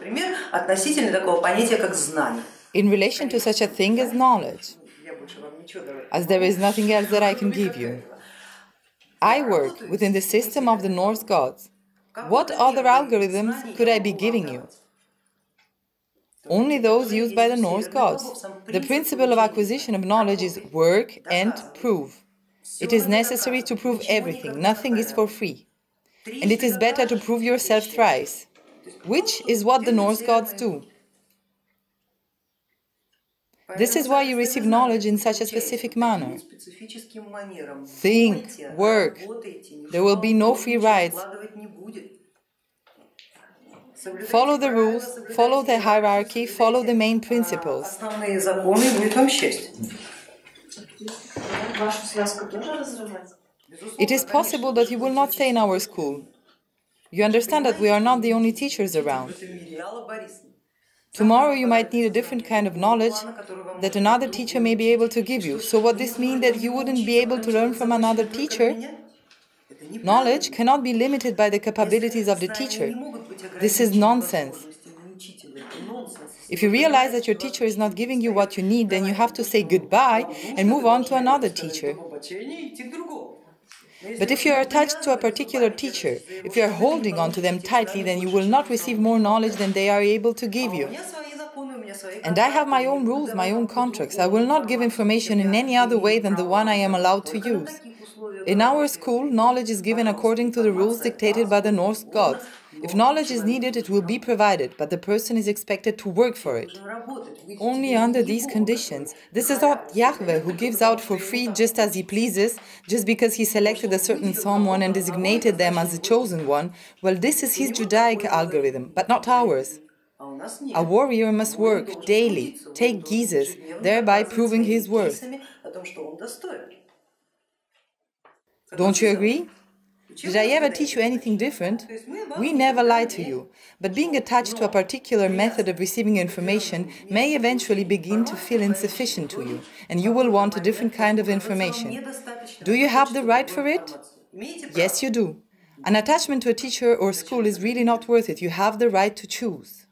Пример относительно такого понятия, как знание. in relation to such a thing as knowledge, Я больше вам ничего давать. as there is nothing else that I can give you. I work within the system of the Norse gods. What other algorithms could I be giving you? Only those used by the Norse gods. The principle of acquisition of knowledge is work and prove. It is necessary to prove everything, nothing is for free. And it is better to prove yourself thrice, which is what the Norse gods do. This is why you receive knowledge in such a specific manner. Think, work. There will be no free rides. Follow the rules, follow the hierarchy, follow the main principles. It is possible that you will not stay in our school. You understand that we are not the only teachers around. Tomorrow you might need a different kind of knowledge that another teacher may be able to give you. So what this means that you wouldn't be able to learn from another teacher? Knowledge cannot be limited by the capabilities of the teacher. This is nonsense. If you realize that your teacher is not giving you what you need, then you have to say goodbye and move on to another teacher. But if you are attached to a particular teacher, if you are holding on to them tightly, then you will not receive more knowledge than they are able to give you. And I have my own rules, my own contracts. I will not give information in any other way than the one I am allowed to use. In our school, knowledge is given according to the rules dictated by the Norse gods. If knowledge is needed, it will be provided, but the person is expected to work for it. Only under these conditions. This is not Yahweh who gives out for free just as he pleases, just because he selected a certain someone and designated them as the chosen one. Well, this is his Judaic algorithm, but not ours. A warrior must work daily, take gizes, thereby proving his worth. Don't you agree? Did I ever teach you anything different? We never lie to you, but being attached to a particular method of receiving information may eventually begin to feel insufficient to you, and you will want a different kind of information. Do you have the right for it? Yes, you do. An attachment to a teacher or school is really not worth it. You have the right to choose.